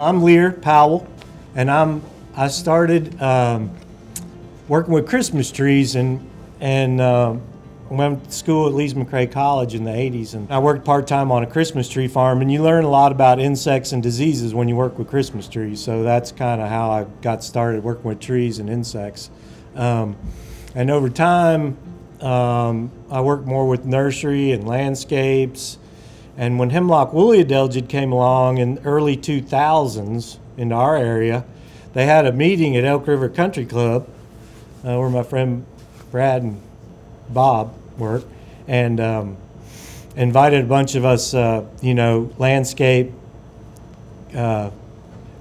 I'm Lear Powell, and I'm I started um, working with Christmas trees and and uh, went to school at Lees McRae College in the 80s, and I worked part time on a Christmas tree farm. And you learn a lot about insects and diseases when you work with Christmas trees. So that's kind of how I got started working with trees and insects. Um, and over time, um, I worked more with nursery and landscapes. And when hemlock woolly adelgid came along in early 2000s into our area, they had a meeting at Elk River Country Club uh, where my friend Brad and Bob work, and um, invited a bunch of us, uh, you know, landscape, uh,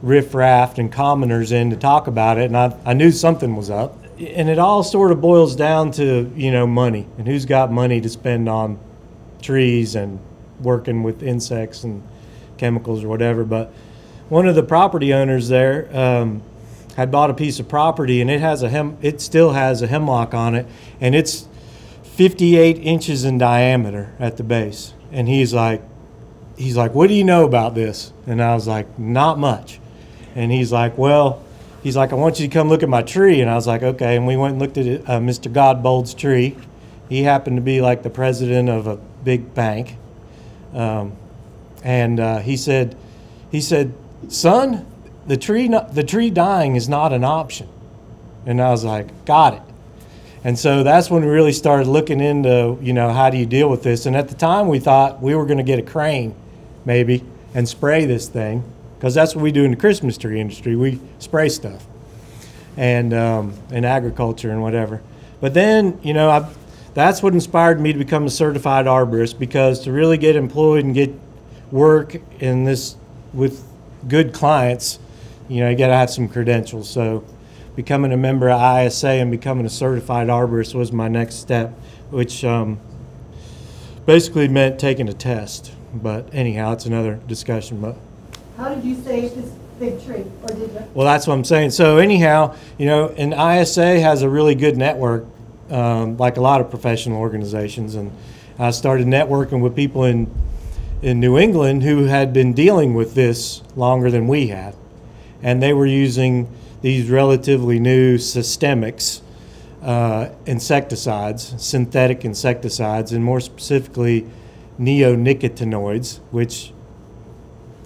riffraff, and commoners in to talk about it. And I, I knew something was up. And it all sort of boils down to, you know, money and who's got money to spend on trees and working with insects and chemicals or whatever. But one of the property owners there um, had bought a piece of property and it has a hem, it still has a hemlock on it, and it's 58 inches in diameter at the base. And he's like, he's like, what do you know about this? And I was like, not much. And he's like, well, he's like, I want you to come look at my tree. And I was like, okay. And we went and looked at uh, Mr. Godbold's tree. He happened to be like the president of a big bank. Um, and uh, he said, he said, son, the tree, the tree dying is not an option. And I was like, got it. And so that's when we really started looking into, you know, how do you deal with this? And at the time, we thought we were going to get a crane, maybe, and spray this thing, because that's what we do in the Christmas tree industry. We spray stuff, and um, in agriculture and whatever. But then, you know, I, that's what inspired me to become a certified arborist, because to really get employed and get work in this with good clients, you know, you got to have some credentials. So becoming a member of ISA and becoming a certified arborist was my next step, which um, basically meant taking a test. But anyhow, it's another discussion. But how did you save this big tree, or did you? Well, that's what I'm saying. So anyhow, you know, and ISA has a really good network, um, like a lot of professional organizations, and I started networking with people in in New England who had been dealing with this longer than we had, and they were using these relatively new systemics, uh, insecticides, synthetic insecticides, and more specifically neonicotinoids, which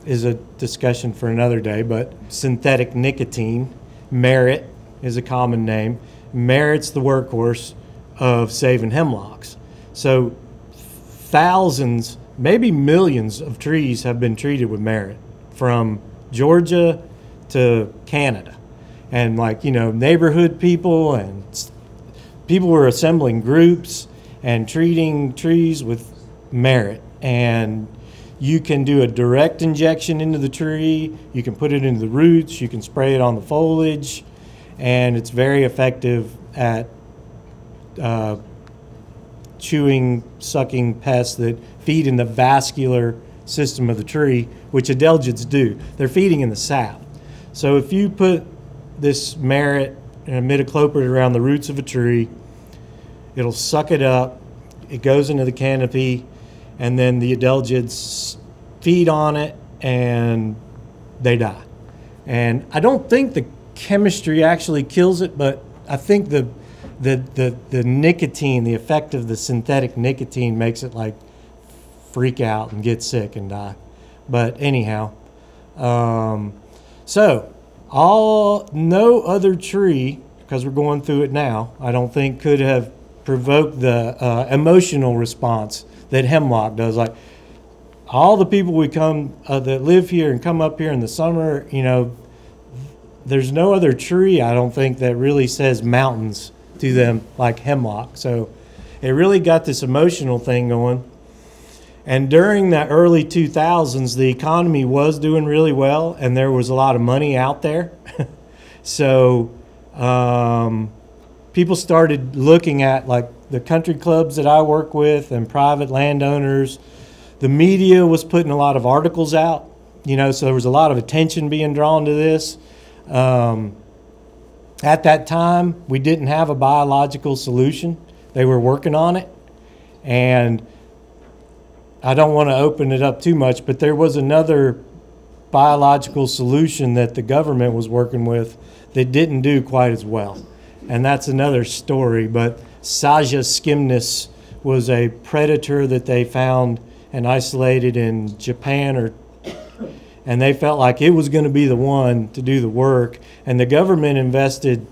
is a discussion for another day, but synthetic nicotine, merit is a common name. Merit's the workhorse of saving hemlocks. So thousands, maybe millions of trees have been treated with merit from Georgia to Canada and like you know neighborhood people and people were assembling groups and treating trees with merit and you can do a direct injection into the tree you can put it into the roots you can spray it on the foliage and it's very effective at uh, chewing sucking pests that feed in the vascular system of the tree which adelgids do they're feeding in the sap so if you put this merit and imidacloprid around the roots of a tree. It'll suck it up. It goes into the canopy, and then the adelgids feed on it and they die. And I don't think the chemistry actually kills it, but I think the the, the, the nicotine, the effect of the synthetic nicotine makes it like freak out and get sick and die. But anyhow, um, so all no other tree, because we're going through it now, I don't think could have provoked the uh, emotional response that hemlock does. Like all the people we come uh, that live here and come up here in the summer, you know, there's no other tree I don't think that really says mountains to them like hemlock. So it really got this emotional thing going. And during the early 2000s, the economy was doing really well, and there was a lot of money out there. so um, people started looking at like the country clubs that I work with and private landowners. The media was putting a lot of articles out, you know, so there was a lot of attention being drawn to this. Um, at that time, we didn't have a biological solution. They were working on it. And I don't want to open it up too much, but there was another biological solution that the government was working with that didn't do quite as well. And that's another story. But Sasajiscymnus was a predator that they found and isolated in Japan or and they felt like it was going to be the one to do the work. And the government invested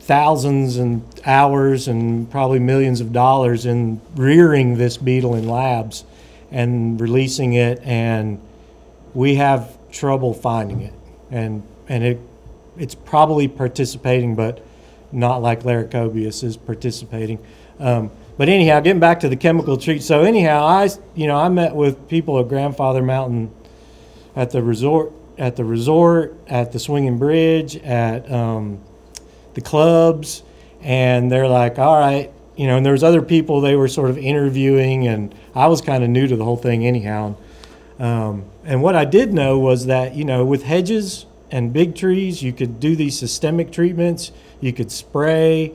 thousands and hours and probably millions of dollars in rearing this beetle in labs and releasing it and we have trouble finding it. And and it it's probably participating but not like Laricobius is participating. Um, but anyhow getting back to the chemical treat so anyhow I you know I met with people at Grandfather Mountain at the resort at the resort at the swinging bridge at um, the clubs and they're like all right you know and there was other people they were sort of interviewing and I was kind of new to the whole thing anyhow um, and what I did know was that, you know, with hedges and big trees, you could do these systemic treatments. You could spray.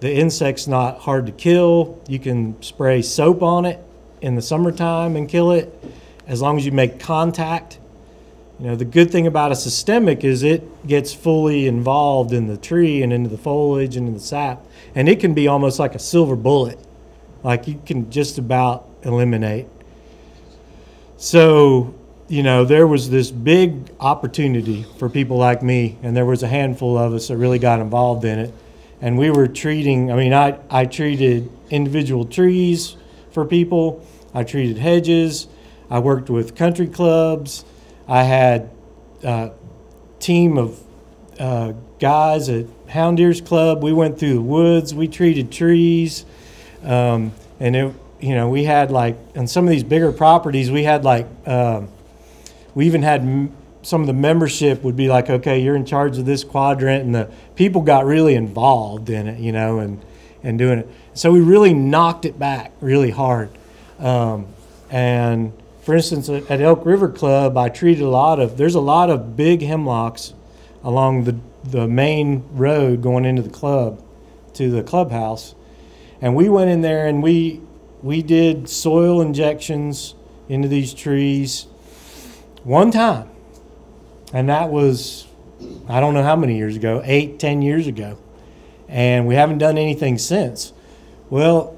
The insect's not hard to kill. You can spray soap on it in the summertime and kill it as long as you make contact. You know, the good thing about a systemic is it gets fully involved in the tree and into the foliage and in the sap. And it can be almost like a silver bullet. Like you can just about eliminate so, you know, there was this big opportunity for people like me, and there was a handful of us that really got involved in it. And we were treating, I mean, I, I treated individual trees for people, I treated hedges, I worked with country clubs, I had a team of uh, guys at Hound Ears Club. We went through the woods, we treated trees, um, and it, you know, we had like on some of these bigger properties, we had like, um, we even had some of the membership would be like, okay, you're in charge of this quadrant, and the people got really involved in it, you know, and and doing it. So we really knocked it back really hard. Um, and for instance, at Elk River Club, I treated a lot of. There's a lot of big hemlocks along the the main road going into the club to the clubhouse, and we went in there and we we did soil injections into these trees one time. And that was, I don't know how many years ago, eight, ten years ago. And we haven't done anything since. Well,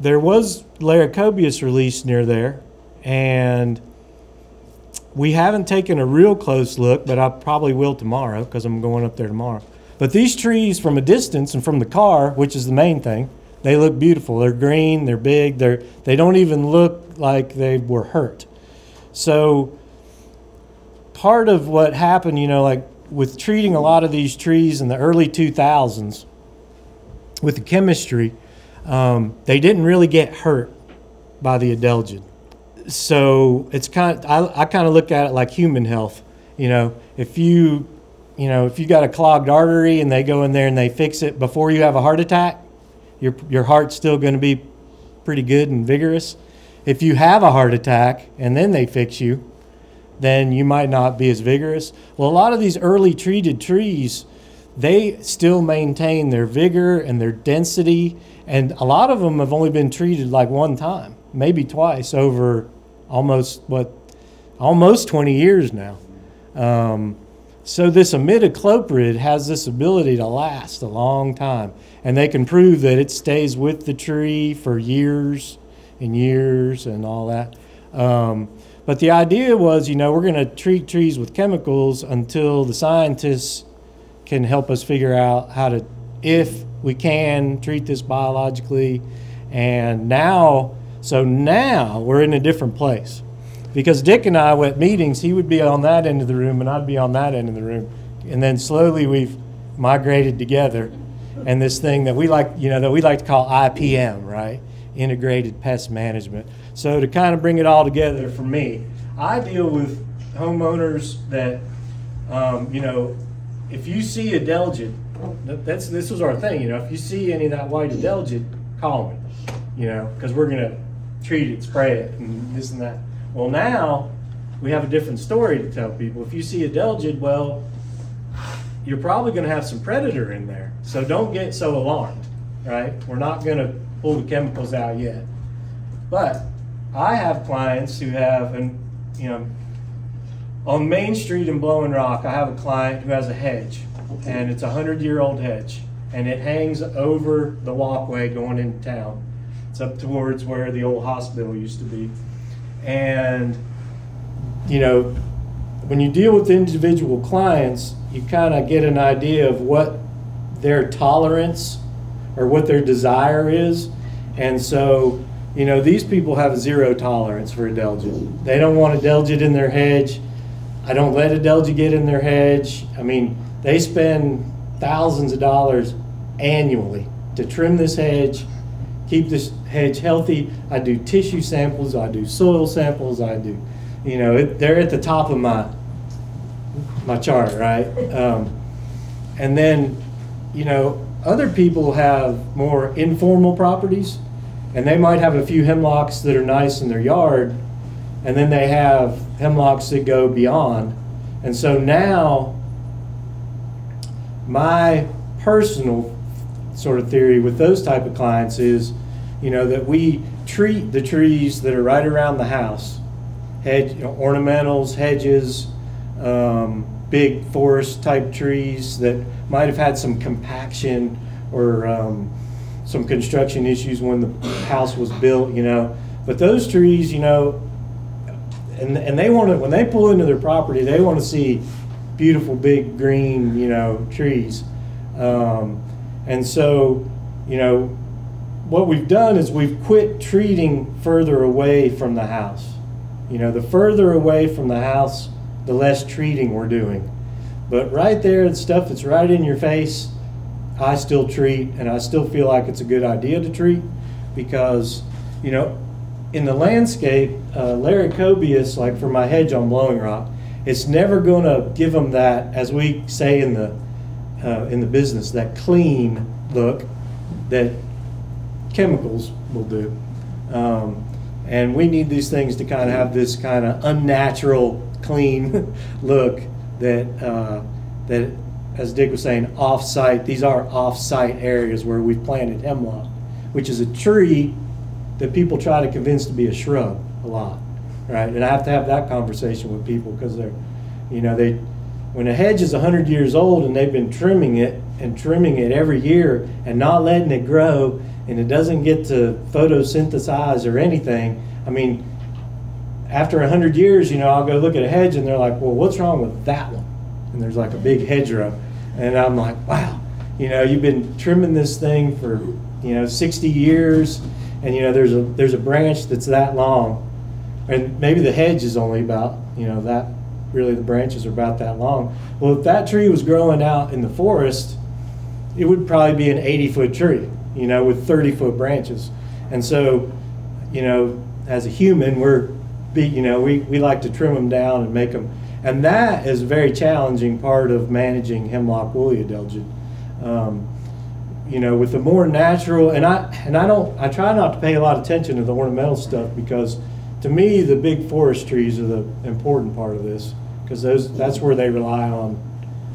there was Laricobius released near there, and we haven't taken a real close look, but I probably will tomorrow because I'm going up there tomorrow. But these trees from a distance and from the car, which is the main thing, they look beautiful. They're green, they're big, they're they don't even look like they were hurt. So part of what happened, you know, like with treating a lot of these trees in the early 2000s with the chemistry, um, they didn't really get hurt by the adelgid. So it's kind of, I, I kind of look at it like human health. You know, if you, you know, if you got a clogged artery and they go in there and they fix it before you have a heart attack, your, your heart's still going to be pretty good and vigorous. If you have a heart attack and then they fix you, then you might not be as vigorous. Well, a lot of these early treated trees, they still maintain their vigor and their density, and a lot of them have only been treated like one time, maybe twice over almost what, almost 20 years now. Um, so this imidacloprid has this ability to last a long time, and they can prove that it stays with the tree for years and years and all that. Um, but the idea was, you know, we're going to treat trees with chemicals until the scientists can help us figure out how to, if we can, treat this biologically. And now, so now we're in a different place. Because Dick and I went meetings, he would be on that end of the room and I'd be on that end of the room. And then slowly we've migrated together. And this thing that we like, you know, that we like to call IPM, right? Integrated Pest Management. So to kind of bring it all together for me, I deal with homeowners that, um, you know, if you see adelgid, that's this was our thing, you know, if you see any of that white adelgid, call me, you know, because we're gonna treat it, spray it, and this and that. Well, now we have a different story to tell people. If you see adelgid, well, you're probably going to have some predator in there. So don't get so alarmed, right? We're not going to pull the chemicals out yet. But I have clients who have, and you know, On Main Street in Blowing Rock, I have a client who has a hedge, and it's a hundred year old hedge, and it hangs over the walkway going into town. It's up towards where the old hospital used to be. And, you know, when you deal with individual clients, you kind of get an idea of what their tolerance or what their desire is. And so, you know, these people have zero tolerance for adelgid. They don't want adelgid in their hedge. I don't let adelgid get in their hedge. I mean, they spend thousands of dollars annually to trim this hedge, keep this hedge healthy. I do tissue samples, I do soil samples, I do, you know, it, they're at the top of my my chart, right? Um, and then, you know, other people have more informal properties, and they might have a few hemlocks that are nice in their yard, and then they have hemlocks that go beyond. And so now, my personal sort of theory with those type of clients is, you know, that we treat the trees that are right around the house, hedge, you know, ornamentals, hedges, um, big forest type trees that might have had some compaction or um, some construction issues when the house was built, you know. But those trees, you know, and, and they want to, when they pull into their property, they want to see beautiful big green, you know, trees. Um, and so, you know, what we've done is we've quit treating further away from the house. You know, the further away from the house, the less treating we're doing. But right there, the stuff that's right in your face, I still treat, and I still feel like it's a good idea to treat because, you know, in the landscape, uh, Laricobius, like for my hedge on Blowing Rock, it's never going to give them that, as we say in the uh, in the business, that clean look that chemicals will do. Um, and we need these things to kind of have this kind of unnatural, clean look that uh, that, as Dick was saying, off-site. These are off-site areas where we've planted hemlock, which is a tree that people try to convince to be a shrub a lot, right? And I have to have that conversation with people because they're, you know, they when a hedge is 100 years old and they've been trimming it and trimming it every year and not letting it grow and it doesn't get to photosynthesize or anything, I mean, after 100 years, you know, I'll go look at a hedge and they're like, well, what's wrong with that one? And there's like a big hedgerow. And I'm like, wow, you know, you've been trimming this thing for, you know, 60 years and, you know, there's a, there's a branch that's that long. And maybe the hedge is only about, you know, that really the branches are about that long. Well, if that tree was growing out in the forest, it would probably be an 80 foot tree, you know, with 30 foot branches. And so, you know, as a human, we're, be, you know, we, we like to trim them down and make them, and that is a very challenging part of managing hemlock woolly adelgid. Um, you know, with the more natural, and I and I don't, I try not to pay a lot of attention to the ornamental stuff because, to me, the big forest trees are the important part of this because those that's where they rely on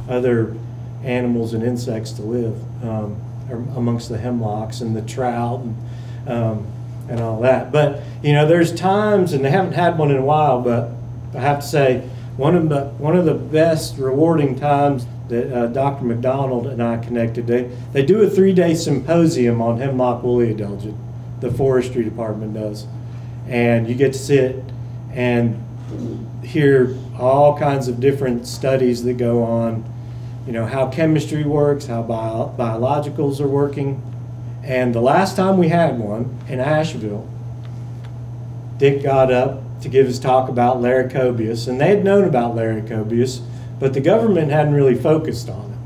other animals and insects to live um, amongst the hemlocks and the trout and, um, and all that. But you know, there's times, and they haven't had one in a while, but I have to say one of the one of the best rewarding times that uh, Dr. McDonald and I connected. They they do a three day symposium on hemlock woolly adelgid. The forestry department does, and you get to sit and hear all kinds of different studies that go on, you know, how chemistry works, how bio biologicals are working. And the last time we had one in Asheville, Dick got up to give his talk about Laricobius, and they had known about Laricobius, but the government hadn't really focused on it.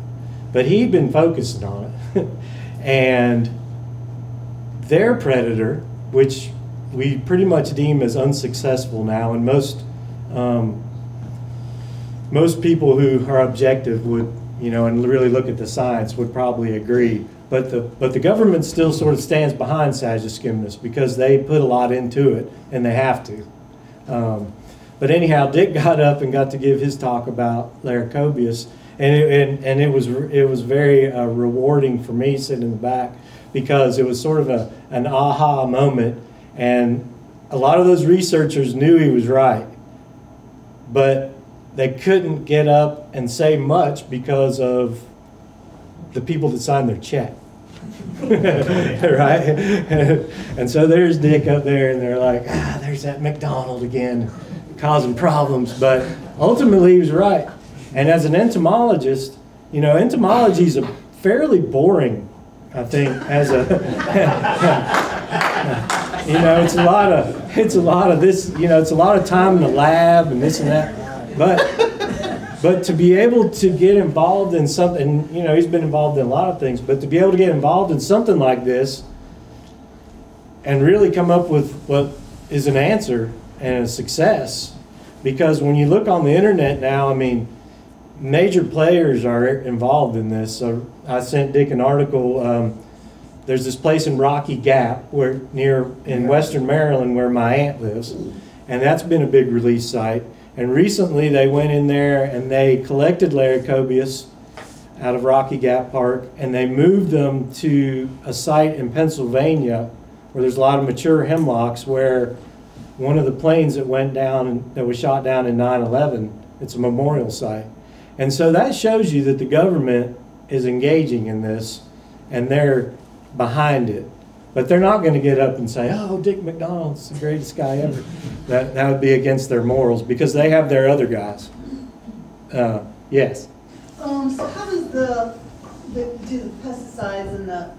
But he'd been focusing on it. and their predator, which we pretty much deem as unsuccessful now, and most um, most people who are objective would, you know, and really look at the science would probably agree. But the but the government still sort of stands behind Sasajiscymnus because they put a lot into it and they have to. Um, but anyhow, Dick got up and got to give his talk about Laricobius, and it, and, and it was it was very uh, rewarding for me sitting in the back because it was sort of a an aha moment, and a lot of those researchers knew he was right, but they couldn't get up and say much because of the people that signed their check. right? and so there's Dick up there, and they're like, ah, there's that McDonald again, causing problems. But ultimately, he was right. And as an entomologist, you know, entomology is a fairly boring, I think, as a, you know, it's a lot of, it's a lot of this, you know, it's a lot of time in the lab and this and that. But, but to be able to get involved in something, you know, he's been involved in a lot of things, but to be able to get involved in something like this and really come up with what is an answer and a success. Because when you look on the internet now, I mean, major players are involved in this. So I sent Dick an article. Um, there's this place in Rocky Gap, where near in Western Maryland, where my aunt lives, and that's been a big release site. And recently, they went in there and they collected Laricobius out of Rocky Gap Park, and they moved them to a site in Pennsylvania where there's a lot of mature hemlocks where one of the planes that went down that was shot down in 9/11. It's a memorial site. And so that shows you that the government is engaging in this and they're behind it. But they're not going to get up and say, oh, Dick McDonald's the greatest guy ever. That, that would be against their morals because they have their other guys. Uh, yes. Um, so how does the, the, do the pesticides and the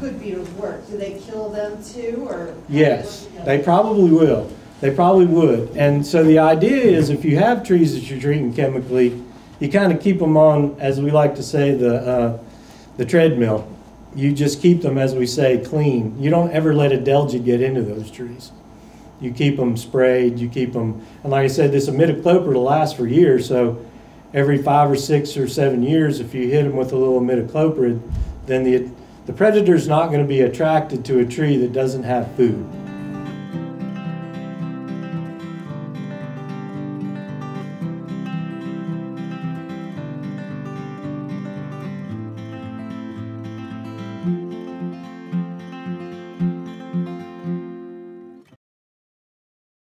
good beetles work? Do they kill them too, or? Yes, they probably will. They probably would. And so the idea is if you have trees that you're treating chemically, you kind of keep them on, as we like to say, the, uh, the treadmill. You just keep them, as we say, clean. You don't ever let adelgid get into those trees. You keep them sprayed, you keep them, and like I said, this imidacloprid will last for years, so every five or six or seven years, if you hit them with a little imidacloprid, then the, the predator's not going to be attracted to a tree that doesn't have food.